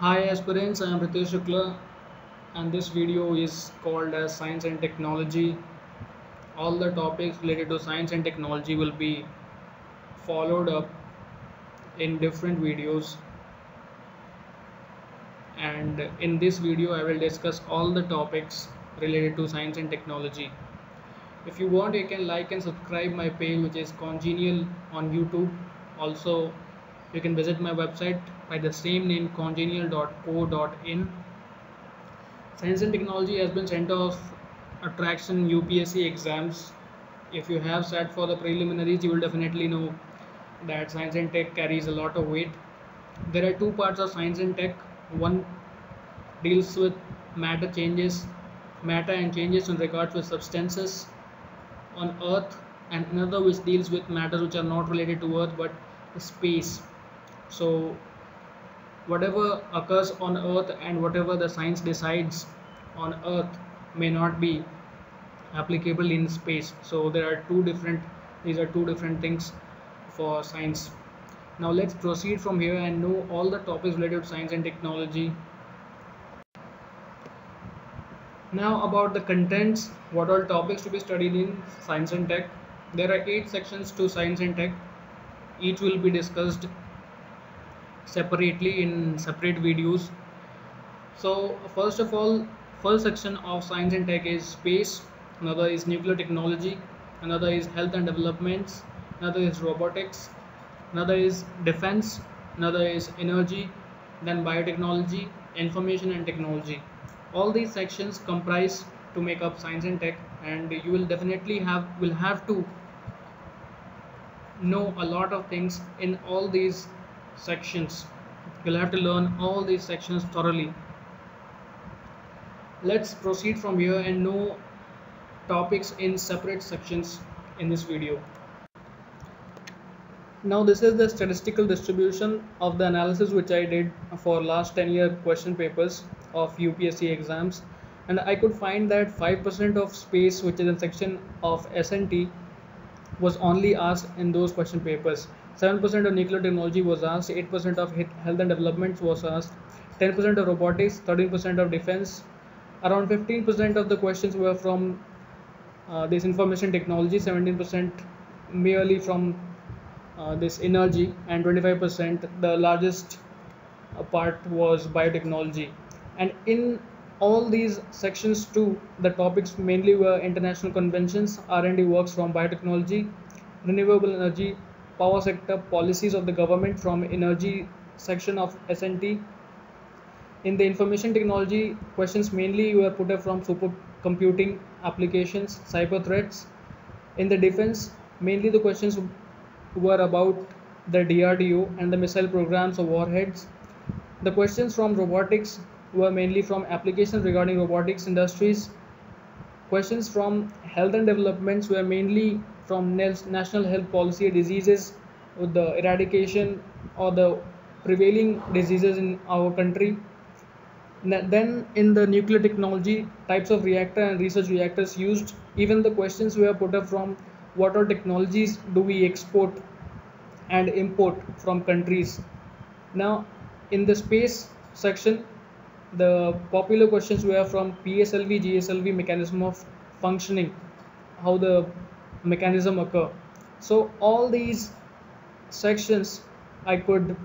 Hi aspirants, I am Ritesh Shukla and this video is called as Science and Technology. All the topics related to science and technology will be followed up in different videos and in this video I will discuss all the topics related to science and technology. If you want you can like and subscribe my page which is Congenial on YouTube. Also you can visit my website by the same name congenial.co.in. Science and technology has been center of attraction UPSC exams. If you have sat for the preliminaries you will definitely know that science and tech carries a lot of weight. There are two parts of science and tech. One deals with matter changes, matter and changes in regards with substances on earth and another which deals with matters which are not related to earth but space so whatever occurs on earth and whatever the science decides on earth may not be applicable in space. So there are two different these are two different things for science. Now let's proceed from here and know all the topics related to science and technology. Now about the contents what all topics to be studied in science and tech. There are eight sections to science and tech. Each will be discussed separately in separate videos. So first of all first section of science and tech is space. Another is nuclear technology. Another is health and developments. Another is robotics. Another is defense. Another is energy. Then biotechnology information and technology. All these sections comprise to make up science and tech and you will definitely have will have to know a lot of things in all these sections. You'll have to learn all these sections thoroughly. Let's proceed from here and know topics in separate sections in this video. Now this is the statistical distribution of the analysis which I did for last 10 year question papers of UPSC exams. And I could find that 5% of space which is in section of SNT was only asked in those question papers 7% of nuclear technology was asked 8% of health and development was asked 10% of robotics 13% of defense. Around 15% of the questions were from uh, this information technology 17% merely from uh, this energy and 25% the largest uh, part was biotechnology. And in all these sections too the topics mainly were international conventions r&d works from biotechnology renewable energy power sector policies of the government from energy section of snt in the information technology questions mainly you are put up from supercomputing applications cyber threats in the defense mainly the questions were about the DRDO and the missile programs or warheads. The questions from robotics were mainly from applications regarding robotics industries. Questions from health and developments were mainly from national health policy diseases with the eradication or the prevailing diseases in our country. Then in the nuclear technology, types of reactor and research reactors used, even the questions were put up from what all technologies do we export and import from countries now in the space section the popular questions were from pslv gslv mechanism of functioning how the mechanism occur. So all these sections i could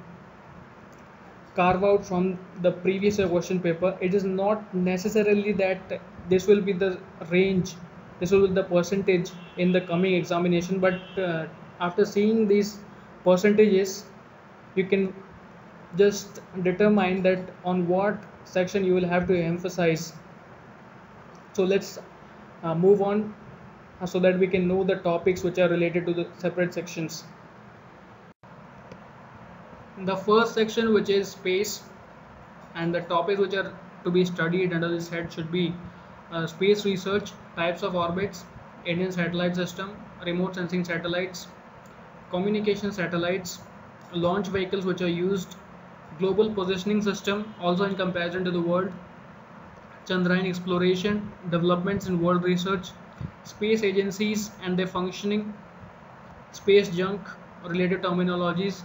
carve out from the previous question paper. It is not necessarily that this will be the range this will be the percentage in the coming examination but uh, after seeing these percentages you can just determine that on what section you will have to emphasize. So let's uh, move on so that we can know the topics which are related to the separate sections. The first section which is space and the topics which are to be studied under this head should be uh, space research types of orbits indian satellite system remote sensing satellites communication satellites launch vehicles which are used global positioning system also in comparison to the world chandrayaan exploration developments in world research space agencies and their functioning space junk related terminologies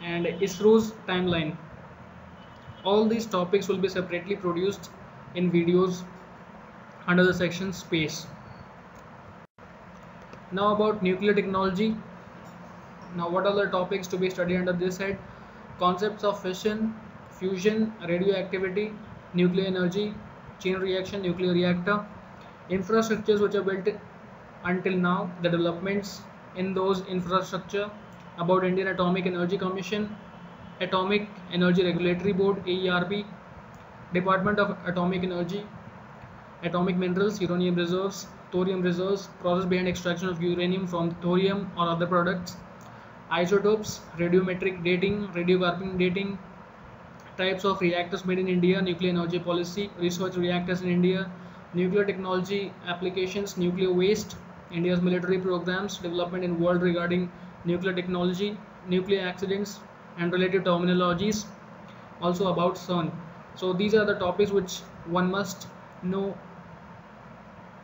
and ISRO's timeline. All these topics will be separately produced in videos under the section space. Now about nuclear technology. Now what are the topics to be studied under this head? Concepts of fission, fusion, radioactivity, nuclear energy, chain reaction, nuclear reactor, infrastructures which are built until now, the developments in those infrastructure about Indian Atomic Energy Commission, Atomic Energy Regulatory Board AERB, Department of Atomic Energy, atomic minerals, uranium reserves, thorium reserves, process behind extraction of uranium from thorium or other products, isotopes, radiometric dating, radiocarbon dating, types of reactors made in India, nuclear energy policy, research reactors in India, nuclear technology applications, nuclear waste, India's military programs, development in world regarding nuclear technology, nuclear accidents and related terminologies, also about CERN. So these are the topics which one must know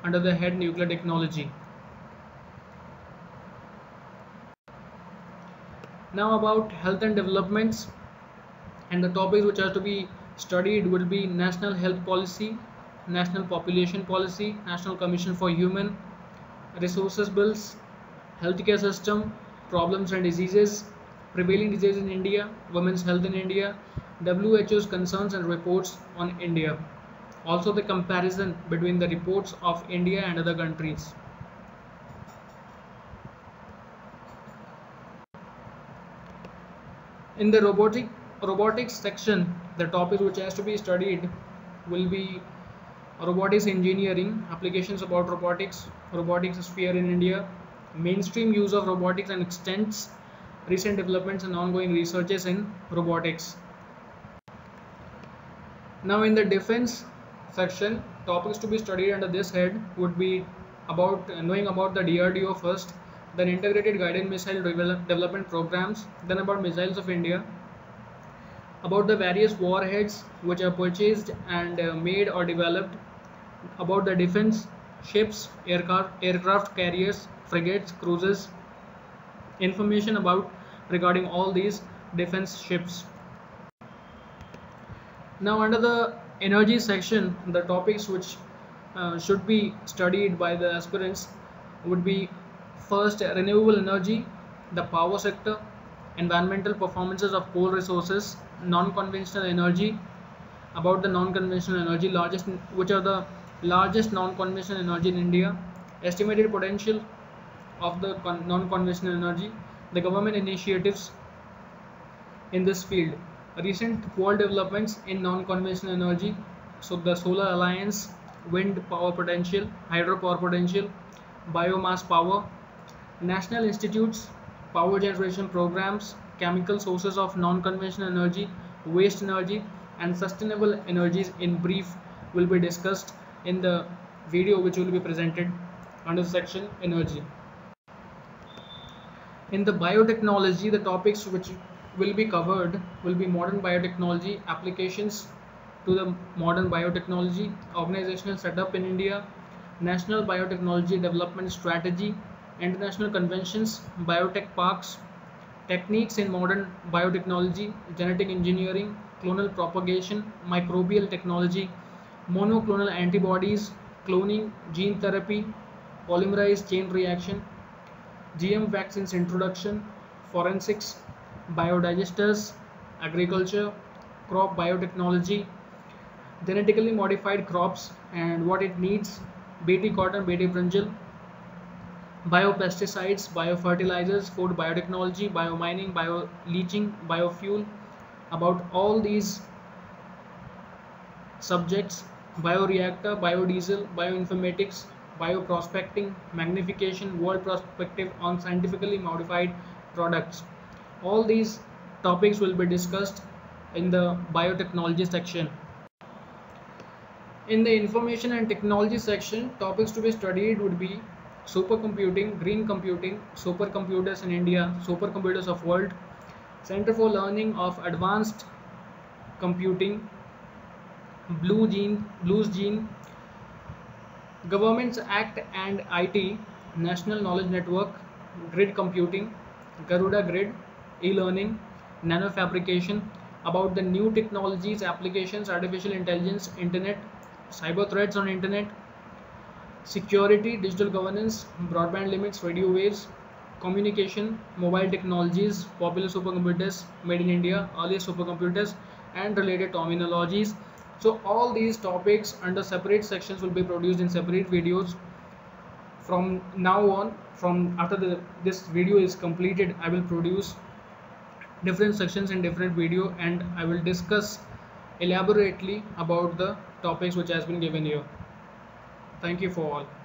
under the head nuclear technology. Now about health and developments and the topics which are to be studied will be national health policy, national population policy, national commission for human resources bills, healthcare system, problems and diseases, prevailing diseases in India, women's health in India, WHO's concerns and reports on India. Also the comparison between the reports of India and other countries. In the robotic robotics section, the topic which has to be studied will be robotics engineering, applications about robotics, robotics sphere in India, mainstream use of robotics and extents recent developments and ongoing researches in robotics. Now in the defense section, topics to be studied under this head would be about knowing about the DRDO first, then integrated guided missile development programs, then about missiles of India, about the various warheads which are purchased and uh, made or developed, about the defense ships, aircraft, aircraft carriers, frigates, cruisers, information about regarding all these defense ships. Now under the energy section, the topics which uh, should be studied by the aspirants would be first renewable energy, the power sector, environmental performances of coal resources, non-conventional energy, about the non-conventional energy, largest which are the largest non-conventional energy in India, estimated potential of the non-conventional energy, the government initiatives in this field, recent world developments in non-conventional energy, so the solar alliance, wind power potential, hydropower potential, biomass power, national institutes, power generation programs, chemical sources of non-conventional energy, waste energy and sustainable energies in brief will be discussed in the video which will be presented under section energy. In the biotechnology, the topics which will be covered will be modern biotechnology applications to the modern biotechnology, organizational setup in India, national biotechnology development strategy, international conventions, biotech parks, techniques in modern biotechnology, genetic engineering, clonal propagation, microbial technology, monoclonal antibodies, cloning, gene therapy, polymerase chain reaction, GM vaccines introduction, forensics, biodigesters, agriculture, crop biotechnology, genetically modified crops and what it needs, Bt cotton, Bt brinjal, biopesticides, biofertilizers, food biotechnology, biomining, bioleaching, biofuel. About all these subjects bioreactor, biodiesel, bioinformatics, bioprospecting, magnification, world perspective on scientifically modified products. All these topics will be discussed in the biotechnology section. In the information and technology section, topics to be studied would be supercomputing, green computing, supercomputers in India, supercomputers of world, Center for Learning of Advanced Computing, Blue Gene, Blues Gene, Governments Act and IT, National Knowledge Network, Grid Computing, Garuda Grid, E-Learning, nanofabrication. About the new technologies applications artificial intelligence internet cyber threats on internet security digital governance broadband limits radio waves communication mobile technologies popular supercomputers made in india earliest supercomputers and related terminologies. So all these topics under separate sections will be produced in separate videos. From now on from after the, this video is completed i will produce different sections in different video and i will discuss elaborately about the topics which has been given here thank you for all